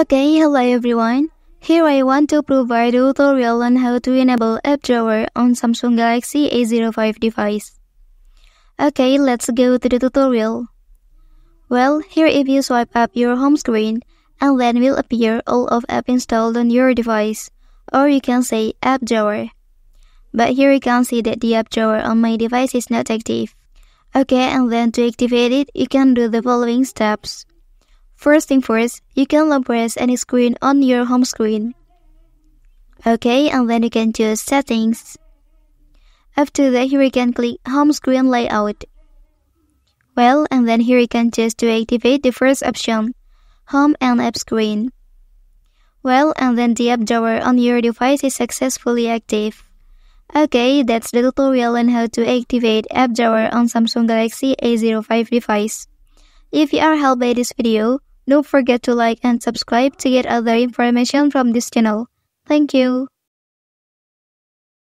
Okay, hello everyone. Here I want to provide a tutorial on how to enable app drawer on Samsung Galaxy A05 device. Okay, let's go to the tutorial. Well, here if you swipe up your home screen, and then will appear all of app installed on your device, or you can say app drawer. But here you can see that the app drawer on my device is not active. Okay, and then to activate it, you can do the following steps. First thing first, you can press any screen on your home screen. Okay, and then you can choose settings. After that, here you can click home screen layout. Well, and then here you can choose to activate the first option, home and app screen. Well, and then the app drawer on your device is successfully active. Okay, that's the tutorial on how to activate app drawer on Samsung Galaxy A05 device. If you are helped by this video, don't forget to like and subscribe to get other information from this channel. Thank you.